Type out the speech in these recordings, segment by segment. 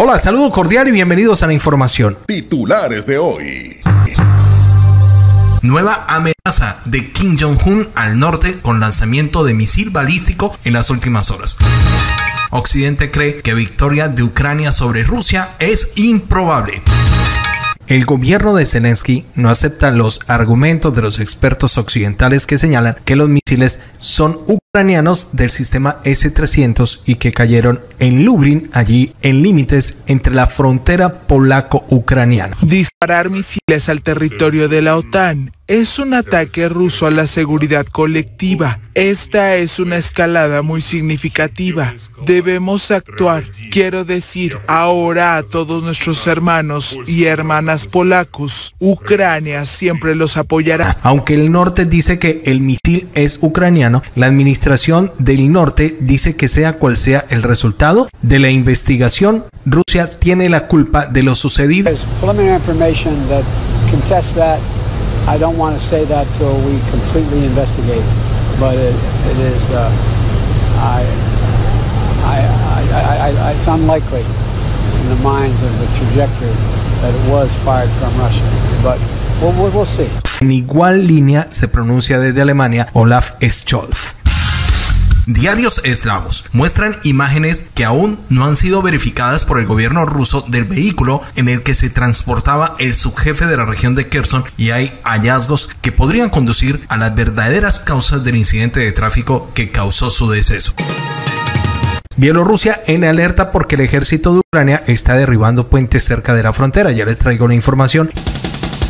Hola, saludo cordial y bienvenidos a la información. Titulares de hoy. Nueva amenaza de Kim Jong-un al norte con lanzamiento de misil balístico en las últimas horas. Occidente cree que victoria de Ucrania sobre Rusia es improbable. El gobierno de Zelensky no acepta los argumentos de los expertos occidentales que señalan que los misiles son ucranianos del sistema S-300 y que cayeron en Lublin, allí en límites entre la frontera polaco-ucraniana. Disparar misiles al territorio de la OTAN es un ataque ruso a la seguridad colectiva. Esta es una escalada muy significativa. Debemos actuar. Quiero decir ahora a todos nuestros hermanos y hermanas polacos, Ucrania siempre los apoyará. Aunque el norte dice que el misil es ucraniano, la administración del norte dice que sea cual sea el resultado de la investigación, Rusia tiene la culpa de lo sucedido. I don't want to say that till we completely investigate, but it, it is, uh, I, I, I, it's unlikely in the minds of the trajectory that it was fired from Russia, but we'll, we'll see. En igual línea se pronuncia desde Alemania Olaf Scholz. Diarios eslavos muestran imágenes que aún no han sido verificadas por el gobierno ruso del vehículo en el que se transportaba el subjefe de la región de Kherson y hay hallazgos que podrían conducir a las verdaderas causas del incidente de tráfico que causó su deceso. Bielorrusia en alerta porque el ejército de Ucrania está derribando puentes cerca de la frontera. Ya les traigo la información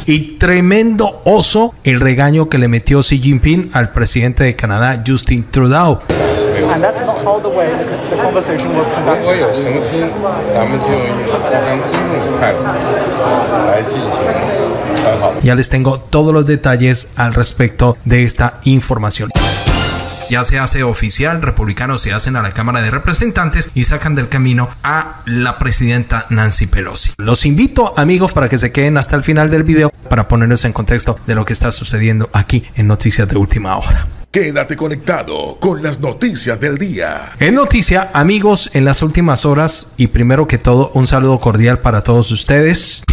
y tremendo oso el regaño que le metió Xi Jinping al presidente de Canadá, Justin Trudeau. Ya les tengo todos los detalles al respecto de esta información ya se hace oficial, republicanos se hacen a la Cámara de Representantes y sacan del camino a la presidenta Nancy Pelosi. Los invito amigos para que se queden hasta el final del video para ponernos en contexto de lo que está sucediendo aquí en Noticias de Última Hora. Quédate conectado con las noticias del día. En noticia, amigos, en las últimas horas y primero que todo, un saludo cordial para todos ustedes.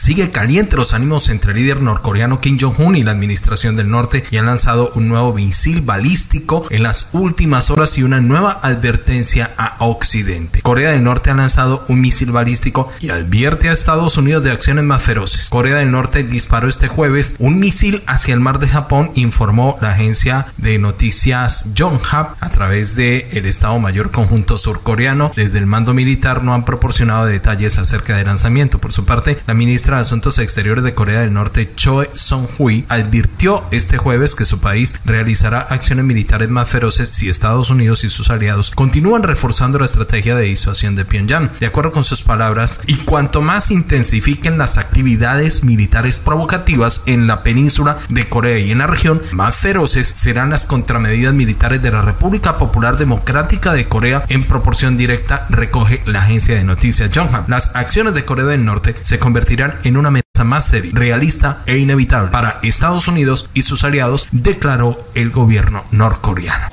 Sigue caliente los ánimos entre el líder norcoreano Kim Jong-un y la administración del norte y han lanzado un nuevo misil balístico en las últimas horas y una nueva advertencia a Occidente. Corea del Norte ha lanzado un misil balístico y advierte a Estados Unidos de acciones más feroces. Corea del Norte disparó este jueves un misil hacia el mar de Japón, informó la agencia de noticias Yonhap a través de el Estado Mayor Conjunto Surcoreano. Desde el mando militar no han proporcionado detalles acerca del lanzamiento. Por su parte, la ministra de Asuntos Exteriores de Corea del Norte, Choi Song-hui, advirtió este jueves que su país realizará acciones militares más feroces si Estados Unidos y sus aliados continúan reforzando la estrategia de disuasión de Pyongyang. De acuerdo con sus palabras, y cuanto más intensifiquen las actividades militares provocativas en la península de Corea y en la región, más feroces serán las contramedidas militares de la República Popular Democrática de Corea en proporción directa, recoge la agencia de noticias Yonhap. Las acciones de Corea del Norte se convertirán en una amenaza más seria, realista e inevitable para Estados Unidos y sus aliados, declaró el gobierno norcoreano.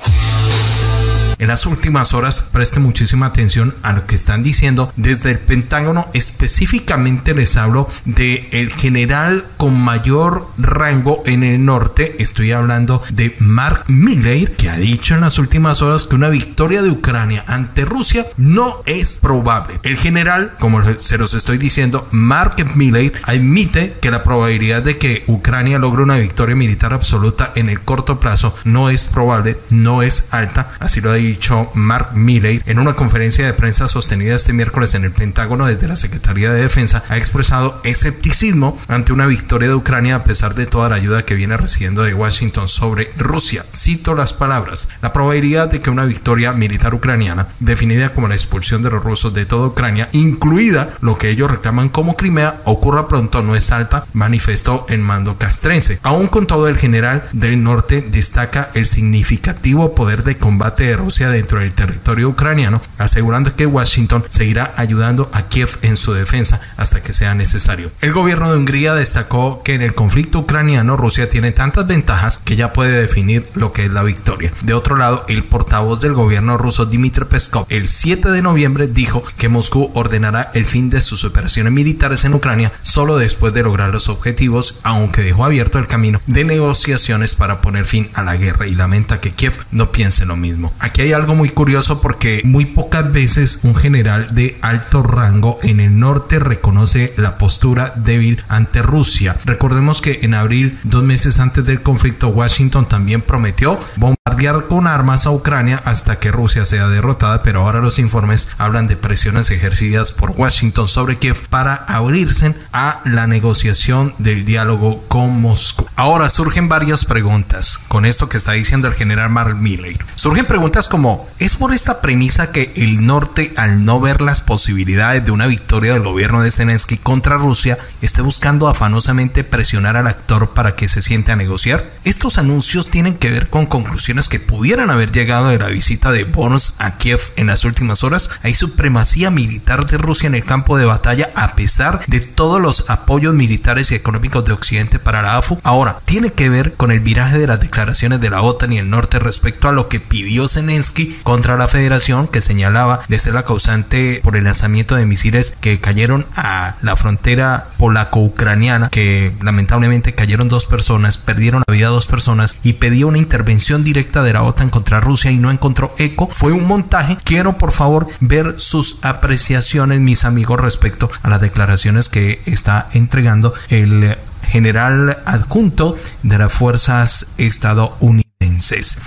En las últimas horas preste muchísima atención a lo que están diciendo desde el Pentágono. Específicamente les hablo de el general con mayor rango en el norte. Estoy hablando de Mark Milley, que ha dicho en las últimas horas que una victoria de Ucrania ante Rusia no es probable. El general, como se los estoy diciendo, Mark Milley admite que la probabilidad de que Ucrania logre una victoria militar absoluta en el corto plazo no es probable, no es alta. Así lo ha dicho dicho Mark Milley en una conferencia de prensa sostenida este miércoles en el Pentágono desde la Secretaría de Defensa, ha expresado escepticismo ante una victoria de Ucrania a pesar de toda la ayuda que viene recibiendo de Washington sobre Rusia. Cito las palabras, la probabilidad de que una victoria militar ucraniana, definida como la expulsión de los rusos de toda Ucrania, incluida lo que ellos reclaman como Crimea, ocurra pronto no es alta, manifestó el mando castrense. Aún con todo, el general del norte destaca el significativo poder de combate de Rusia Dentro del territorio ucraniano, asegurando que Washington seguirá ayudando a Kiev en su defensa hasta que sea necesario. El gobierno de Hungría destacó que en el conflicto ucraniano Rusia tiene tantas ventajas que ya puede definir lo que es la victoria. De otro lado, el portavoz del gobierno ruso Dmitry Peskov el 7 de noviembre dijo que Moscú ordenará el fin de sus operaciones militares en Ucrania solo después de lograr los objetivos, aunque dejó abierto el camino de negociaciones para poner fin a la guerra y lamenta que Kiev no piense lo mismo. Aquí hay algo muy curioso porque muy pocas veces un general de alto rango en el norte reconoce la postura débil ante Rusia. Recordemos que en abril, dos meses antes del conflicto, Washington también prometió bombardear con armas a Ucrania hasta que Rusia sea derrotada, pero ahora los informes hablan de presiones ejercidas por Washington sobre Kiev para abrirse a la negociación del diálogo con Moscú. Ahora surgen varias preguntas con esto que está diciendo el general Mark Milley. Surgen preguntas como, ¿es por esta premisa que el norte, al no ver las posibilidades de una victoria del gobierno de Zelensky contra Rusia, esté buscando afanosamente presionar al actor para que se siente a negociar? Estos anuncios tienen que ver con conclusiones que pudieran haber llegado de la visita de Bonos a Kiev en las últimas horas. Hay supremacía militar de Rusia en el campo de batalla a pesar de todos los apoyos militares y económicos de Occidente para la AFU. Ahora, tiene que ver con el viraje de las declaraciones de la OTAN y el norte respecto a lo que pidió Zelensky contra la federación que señalaba de ser la causante por el lanzamiento de misiles que cayeron a la frontera polaco-ucraniana que lamentablemente cayeron dos personas, perdieron la vida dos personas y pedía una intervención directa de la OTAN contra Rusia y no encontró eco. Fue un montaje. Quiero por favor ver sus apreciaciones, mis amigos, respecto a las declaraciones que está entregando el general adjunto de las fuerzas estadounidenses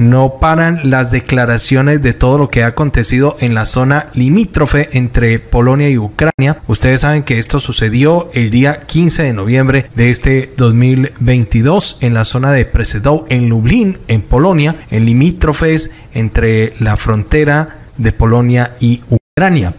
no paran las declaraciones de todo lo que ha acontecido en la zona limítrofe entre Polonia y Ucrania. Ustedes saben que esto sucedió el día 15 de noviembre de este 2022 en la zona de Przedow en Lublin, en Polonia, en limítrofes entre la frontera de Polonia y Ucrania.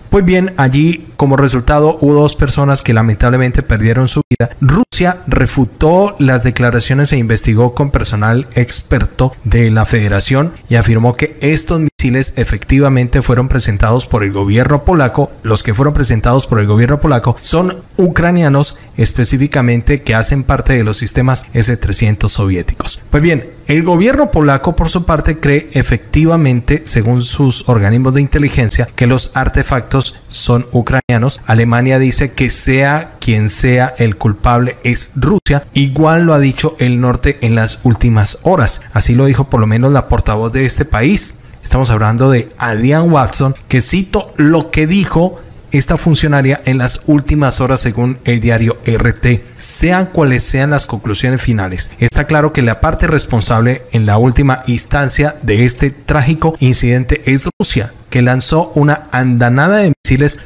Pues bien, allí como resultado hubo dos personas que lamentablemente perdieron su vida. Rusia refutó las declaraciones e investigó con personal experto de la federación y afirmó que estos misiles efectivamente fueron presentados por el gobierno polaco. Los que fueron presentados por el gobierno polaco son ucranianos específicamente que hacen parte de los sistemas S-300 soviéticos. Pues bien, el gobierno polaco por su parte cree efectivamente, según sus organismos de inteligencia, que los artefactos son ucranianos. Alemania dice que sea quien sea el culpable es Rusia. Igual lo ha dicho el norte en las últimas horas. Así lo dijo por lo menos la portavoz de este país. Estamos hablando de Adrian Watson, que cito lo que dijo esta funcionaria en las últimas horas según el diario RT. Sean cuales sean las conclusiones finales, está claro que la parte responsable en la última instancia de este trágico incidente es Rusia, que lanzó una andanada de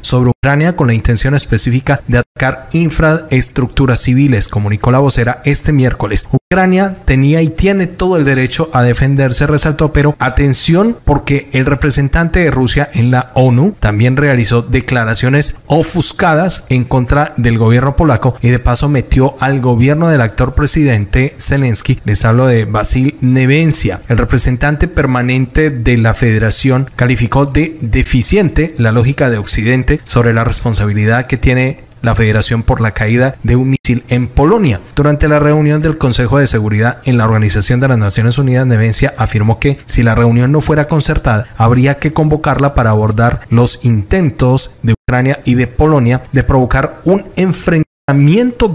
sobre Ucrania con la intención específica de atacar infraestructuras civiles, comunicó la vocera este miércoles. Ucrania tenía y tiene todo el derecho a defenderse, resaltó, pero atención porque el representante de Rusia en la ONU también realizó declaraciones ofuscadas en contra del gobierno polaco y de paso metió al gobierno del actor presidente Zelensky. Les hablo de Basil Nevencia. El representante permanente de la federación calificó de deficiente la lógica de Occidente sobre la responsabilidad que tiene la Federación por la caída de un misil en Polonia. Durante la reunión del Consejo de Seguridad en la Organización de las Naciones Unidas, Nevencia afirmó que si la reunión no fuera concertada, habría que convocarla para abordar los intentos de Ucrania y de Polonia de provocar un enfrentamiento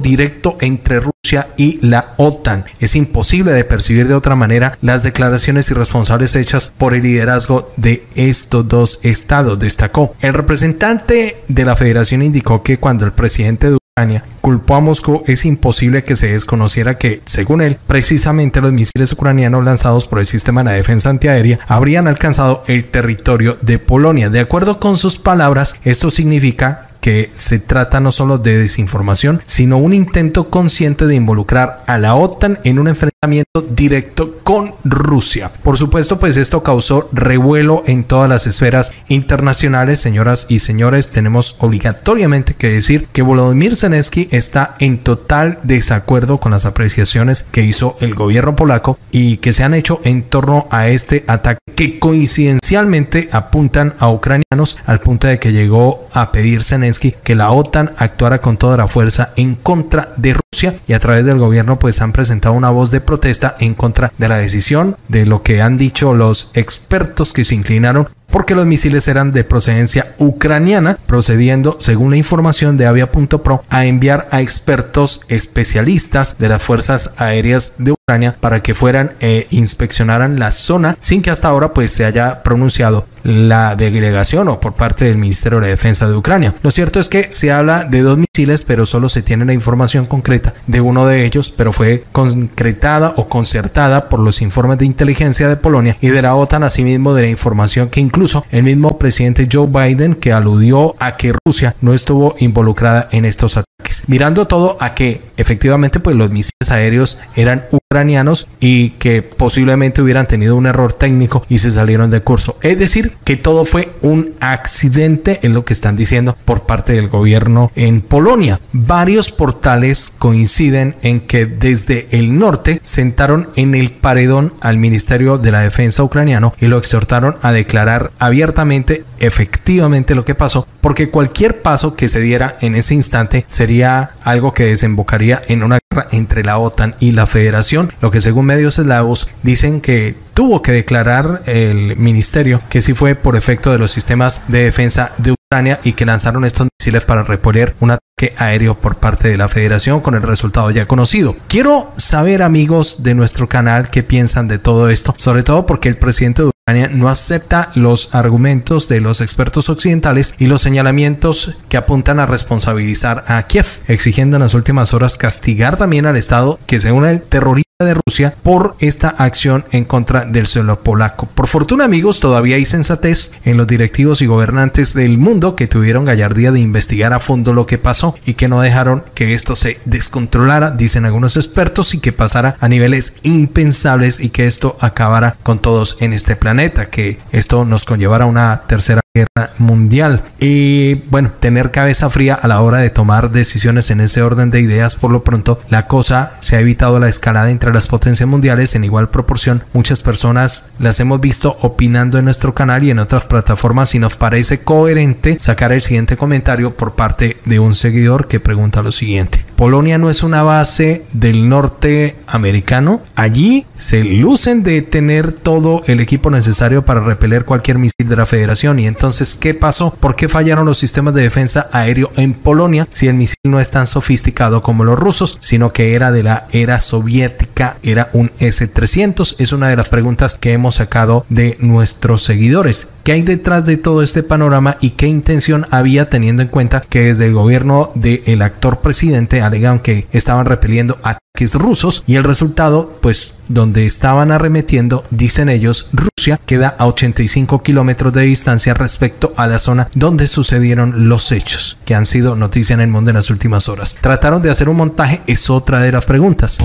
directo entre Rusia y la OTAN. Es imposible de percibir de otra manera las declaraciones irresponsables hechas por el liderazgo de estos dos estados, destacó. El representante de la federación indicó que cuando el presidente de Ucrania culpó a Moscú, es imposible que se desconociera que, según él, precisamente los misiles ucranianos lanzados por el sistema de defensa antiaérea habrían alcanzado el territorio de Polonia. De acuerdo con sus palabras, esto significa que se trata no solo de desinformación, sino un intento consciente de involucrar a la OTAN en un enfrentamiento directo con Rusia. Por supuesto, pues esto causó revuelo en todas las esferas internacionales, señoras y señores, tenemos obligatoriamente que decir que Volodymyr Zelensky está en total desacuerdo con las apreciaciones que hizo el gobierno polaco y que se han hecho en torno a este ataque que coincidencialmente apuntan a ucranianos al punto de que llegó a pedir Que la OTAN actuara con toda la fuerza en contra de Rusia y a través del gobierno pues han presentado una voz de protesta en contra de la decisión de lo que han dicho los expertos que se inclinaron porque los misiles eran de procedencia ucraniana, procediendo, según la información de Avia.pro, a enviar a expertos especialistas de las Fuerzas Aéreas de Ucrania para que fueran e inspeccionaran la zona sin que hasta ahora pues se haya pronunciado la delegación o por parte del Ministerio de Defensa de Ucrania. Lo cierto es que se habla de dos misiles, pero solo se tiene la información concreta de uno de ellos, pero fue concretada o concertada por los informes de inteligencia de Polonia y de la OTAN, asimismo de la información que incluso el mismo presidente Joe Biden que aludió a que Rusia no estuvo involucrada en estos ataques. Mirando todo a que efectivamente pues los misiles aéreos eran ucranianos y que posiblemente hubieran tenido un error técnico y se salieron de curso. Es decir, que todo fue un accidente, en lo que están diciendo por parte del gobierno en Polonia. Varios portales coinciden en que desde el norte sentaron en el paredón al Ministerio de la Defensa ucraniano y lo exhortaron a declarar abiertamente efectivamente lo que pasó, porque cualquier paso que se diera en ese instante sería algo que desembocaría en una entre la OTAN y la Federación, lo que según medios eslavos dicen que tuvo que declarar el ministerio que sí fue por efecto de los sistemas de defensa de Ucrania y que lanzaron estos misiles para reponer un ataque aéreo por parte de la federación con el resultado ya conocido. Quiero saber amigos de nuestro canal qué piensan de todo esto, sobre todo porque el presidente no acepta los argumentos de los expertos occidentales y los señalamientos que apuntan a responsabilizar a Kiev, exigiendo en las últimas horas castigar también al Estado que se une el terrorista de Rusia por esta acción en contra del suelo polaco. Por fortuna amigos, todavía hay sensatez en los directivos y gobernantes del mundo que tuvieron gallardía de investigar a fondo lo que pasó y que no dejaron que esto se descontrolara, dicen algunos expertos, y que pasara a niveles impensables y que esto acabara con todos en este planeta, que esto nos conllevara una tercera guerra mundial. Y bueno tener cabeza fría a la hora de tomar decisiones en ese orden de ideas por lo pronto la cosa se ha evitado la escalada entre las potencias mundiales. En igual proporción muchas personas las hemos visto opinando en nuestro canal y en otras plataformas y nos parece coherente sacar el siguiente comentario por parte de un seguidor que pregunta lo siguiente. Polonia no es una base del norte americano. Allí se lucen de tener todo el equipo necesario para repeler cualquier misil de la federación y ¿qué pasó? ¿Por qué fallaron los sistemas de defensa aéreo en Polonia si el misil no es tan sofisticado como los rusos, sino que era de la era soviética, era un S-300? Es una de las preguntas que hemos sacado de nuestros seguidores. ¿Qué hay detrás de todo este panorama y qué intención había teniendo en cuenta que desde el gobierno del actor presidente alegan que estaban repeliendo ataques rusos y el resultado, pues donde estaban arremetiendo, dicen ellos, Rusia queda a 85 kilómetros de distancia respecto a la zona donde sucedieron los hechos, que han sido noticia en el mundo en las últimas horas. Trataron de hacer un montaje, es otra de las preguntas.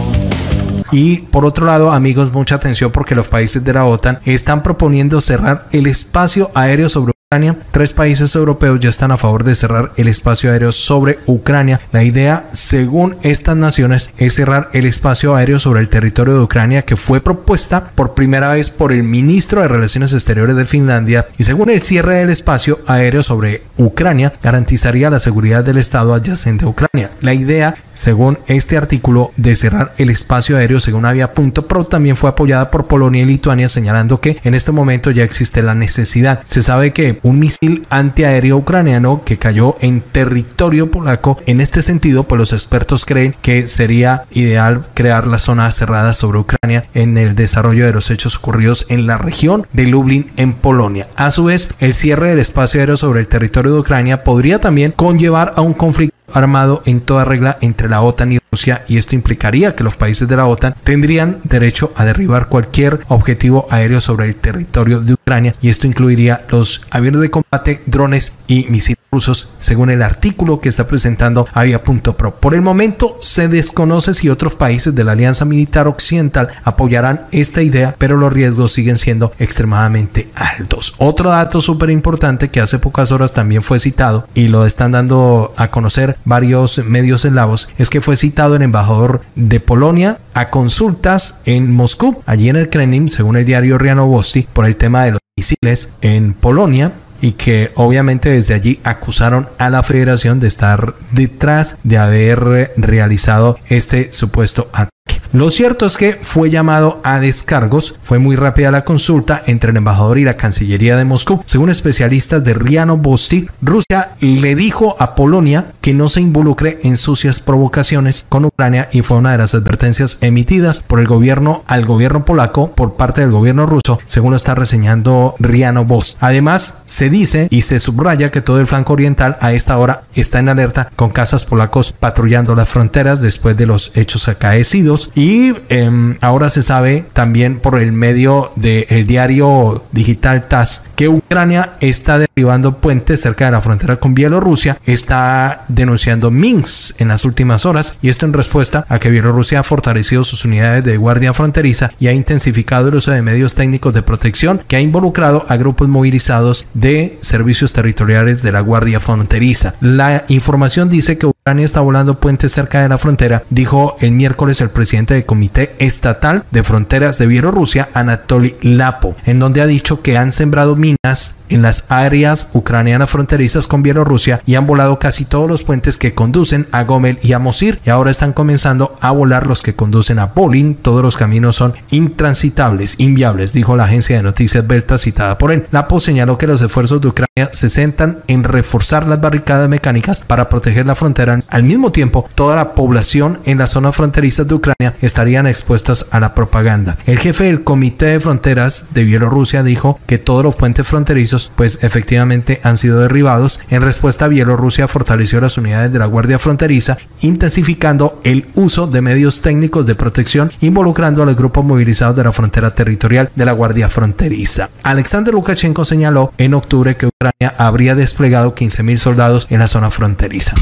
Y por otro lado, amigos, mucha atención porque los países de la OTAN están proponiendo cerrar el espacio aéreo sobre Ucrania. Tres países europeos ya están a favor de cerrar el espacio aéreo sobre Ucrania. La idea, según estas naciones, es cerrar el espacio aéreo sobre el territorio de Ucrania que fue propuesta por primera vez por el ministro de Relaciones Exteriores de Finlandia y según el cierre del espacio aéreo sobre Ucrania garantizaría la seguridad del estado adyacente a Ucrania. La idea según este artículo de cerrar el espacio aéreo según Avia.pro también fue apoyada por Polonia y Lituania señalando que en este momento ya existe la necesidad. Se sabe que un misil antiaéreo ucraniano que cayó en territorio polaco, en este sentido pues los expertos creen que sería ideal crear la zona cerrada sobre Ucrania en el desarrollo de los hechos ocurridos en la región de Lublin en Polonia. A su vez, el cierre del espacio aéreo sobre el territorio de Ucrania podría también conllevar a un conflicto armado en toda regla entre la OTAN y Rusia y esto implicaría que los países de la OTAN tendrían derecho a derribar cualquier objetivo aéreo sobre el territorio de Ucrania y esto incluiría los aviones de combate, drones y misiles rusos, según el artículo que está presentando Avia.pro. Por el momento se desconoce si otros países de la Alianza Militar Occidental apoyarán esta idea, pero los riesgos siguen siendo extremadamente altos. Otro dato súper importante que hace pocas horas también fue citado y lo están dando a conocer varios medios eslavos es que fue citado el embajador de Polonia a consultas en Moscú, allí en el Kremlin, según el diario Rianovosti, por el tema de los misiles en Polonia y que obviamente desde allí acusaron a la federación de estar detrás de haber realizado este supuesto ataque. Lo cierto es que fue llamado a descargos, fue muy rápida la consulta entre el embajador y la Cancillería de Moscú. Según especialistas de Riano Bosti, Rusia le dijo a Polonia que no se involucre en sucias provocaciones con Ucrania y fue una de las advertencias emitidas por el gobierno al gobierno polaco por parte del gobierno ruso, según lo está reseñando Riano Bost. Además, se dice y se subraya que todo el flanco oriental a esta hora está en alerta con casas polacos patrullando las fronteras después de los hechos acaecidos y em, ahora se sabe también por el medio del diario digital TAS que Ucrania está derribando puentes cerca de la frontera con Bielorrusia, está denunciando Minsk en las últimas horas y esto en respuesta a que Bielorrusia ha fortalecido sus unidades de guardia fronteriza y ha intensificado el uso de medios técnicos de protección que ha involucrado a grupos movilizados de servicios territoriales de la guardia fronteriza. La información dice que Ucrania está volando puentes cerca de la frontera, dijo el miércoles el presidente del Comité Estatal de Fronteras de Bielorrusia, Anatoly Lapo, en donde ha dicho que han sembrado minas en las áreas ucranianas fronterizas con Bielorrusia y han volado casi todos los puentes que conducen a Gomel y a Mosir y ahora están comenzando a volar los que conducen a Bolin. Todos los caminos son intransitables, inviables, dijo la agencia de noticias Belta citada por él. Lapo señaló que los esfuerzos de Ucrania se centran en reforzar las barricadas mecánicas para proteger la frontera al mismo tiempo, toda la población en las zonas fronterizas de Ucrania estarían expuestas a la propaganda. El jefe del Comité de Fronteras de Bielorrusia dijo que todos los puentes fronterizos pues efectivamente han sido derribados. En respuesta, Bielorrusia fortaleció las unidades de la Guardia Fronteriza, intensificando el uso de medios técnicos de protección, involucrando a los grupos movilizados de la frontera territorial de la Guardia Fronteriza. Alexander Lukashenko señaló en octubre que Ucrania habría desplegado 15.000 soldados en la zona fronteriza.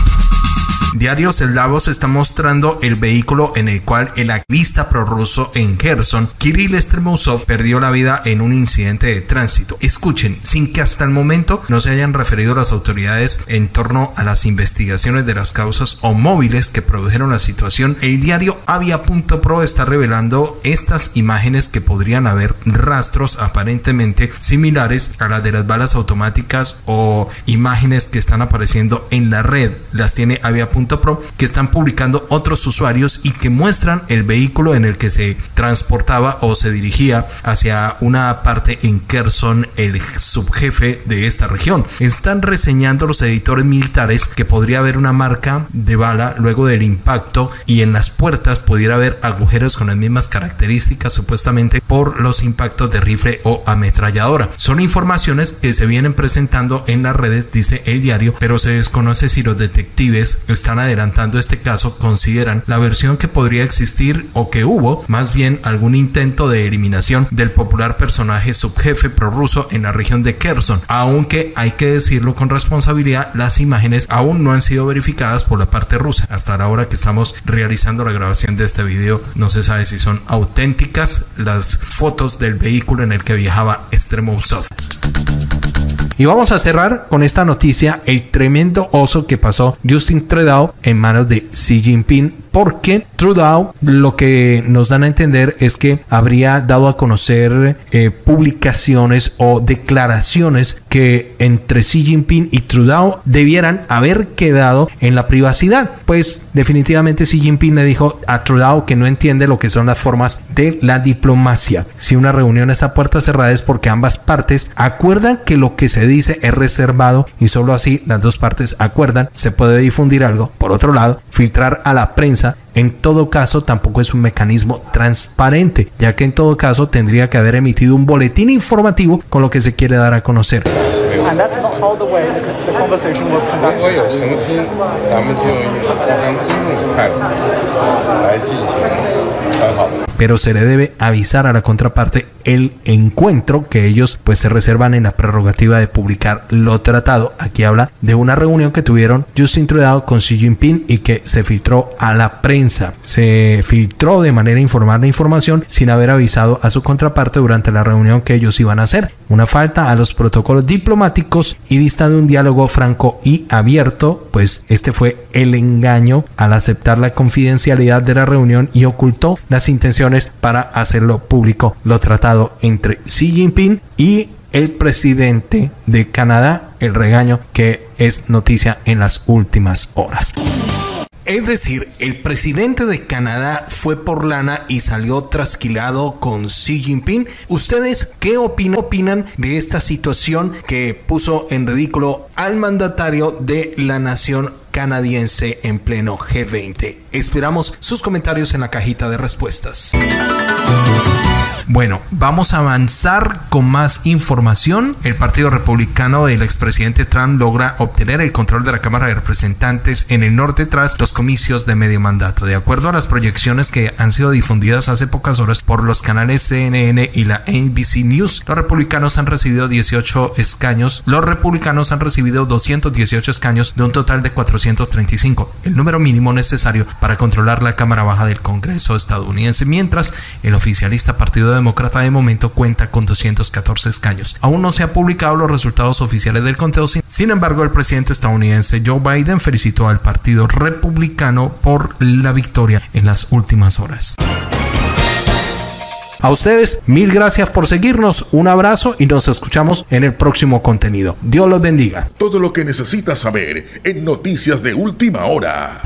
Diarios Eslavos está mostrando el vehículo en el cual el activista prorruso en Kherson, Kirill Stremousov, perdió la vida en un incidente de tránsito. Escuchen, sin que hasta el momento no se hayan referido las autoridades en torno a las investigaciones de las causas o móviles que produjeron la situación, el diario Avia.pro está revelando estas imágenes que podrían haber rastros aparentemente similares a las de las balas automáticas o imágenes que están apareciendo en la red. Las tiene Avia.pro Pro que están publicando otros usuarios y que muestran el vehículo en el que se transportaba o se dirigía hacia una parte en Kherson, el subjefe de esta región. Están reseñando los editores militares que podría haber una marca de bala luego del impacto y en las puertas pudiera haber agujeros con las mismas características supuestamente por los impactos de rifle o ametralladora. Son informaciones que se vienen presentando en las redes, dice el diario, pero se desconoce si los detectives están adelantando este caso consideran la versión que podría existir o que hubo más bien algún intento de eliminación del popular personaje subjefe prorruso en la región de Kherson, aunque hay que decirlo con responsabilidad, las imágenes aún no han sido verificadas por la parte rusa. Hasta la hora que estamos realizando la grabación de este video no se sabe si son auténticas las fotos del vehículo en el que viajaba Stremousov. Y vamos a cerrar con esta noticia, el tremendo oso que pasó Justin Trudeau en manos de Xi Jinping porque Trudeau lo que nos dan a entender es que habría dado a conocer eh, publicaciones o declaraciones que entre Xi Jinping y Trudeau debieran haber quedado en la privacidad. Pues definitivamente Xi Jinping le dijo a Trudeau que no entiende lo que son las formas de la diplomacia. Si una reunión está a puerta cerrada es porque ambas partes acuerdan que lo que se dice es reservado y solo así las dos partes acuerdan se puede difundir algo. Por otro lado, filtrar a la prensa en todo caso tampoco es un mecanismo transparente, ya que en todo caso tendría que haber emitido un boletín informativo con lo que se quiere dar a conocer pero se le debe avisar a la contraparte el encuentro que ellos pues se reservan en la prerrogativa de publicar lo tratado. Aquí habla de una reunión que tuvieron Justin Trudeau con Xi Jinping y que se filtró a la prensa. Se filtró de manera informal la información sin haber avisado a su contraparte durante la reunión que ellos iban a hacer. Una falta a los protocolos diplomáticos y dista de un diálogo franco y abierto, pues este fue el engaño al aceptar la confidencialidad de la reunión y ocultó las intenciones para hacerlo público lo tratado entre Xi Jinping y el presidente de Canadá, el regaño que es noticia en las últimas horas. Es decir, el presidente de Canadá fue por lana y salió trasquilado con Xi Jinping. ¿Ustedes qué opinan, opinan de esta situación que puso en ridículo al mandatario de la nación canadiense en pleno G20? Esperamos sus comentarios en la cajita de respuestas. Bueno, vamos a avanzar con más información. El Partido Republicano del expresidente Trump logra obtener el control de la Cámara de Representantes en el norte tras los comicios de medio mandato. De acuerdo a las proyecciones que han sido difundidas hace pocas horas por los canales CNN y la NBC News, los republicanos han recibido 18 escaños. Los republicanos han recibido 218 escaños de un total de 435, el número mínimo necesario para controlar la Cámara Baja del Congreso estadounidense, mientras el oficialista Partido Demócrata de momento cuenta con 214 escaños. Aún no se han publicado los resultados oficiales del conteo, sin- embargo el presidente estadounidense Joe Biden felicitó al Partido Republicano por la victoria en las últimas horas. A ustedes, mil gracias por seguirnos, un abrazo y nos escuchamos en el próximo contenido. Dios los bendiga. Todo lo que necesitas saber en Noticias de Última Hora.